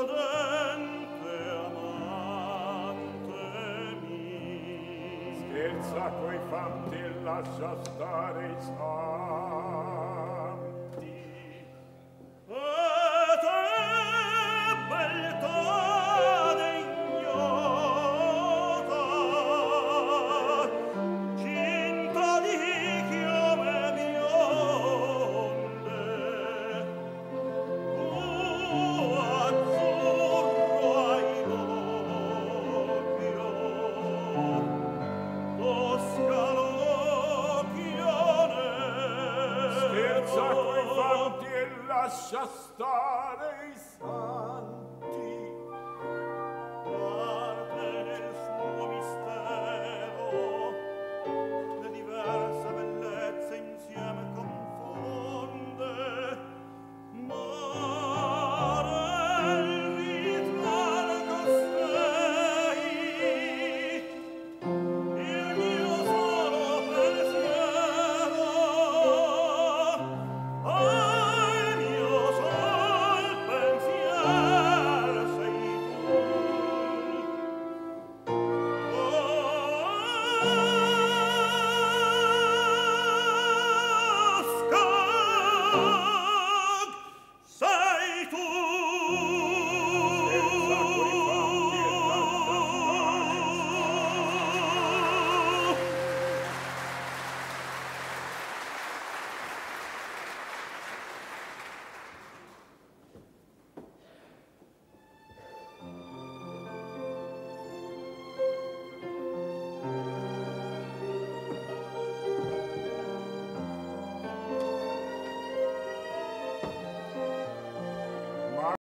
ardente amante mi. Scherza coi fanti lascia stare i sani lascia stare i santi.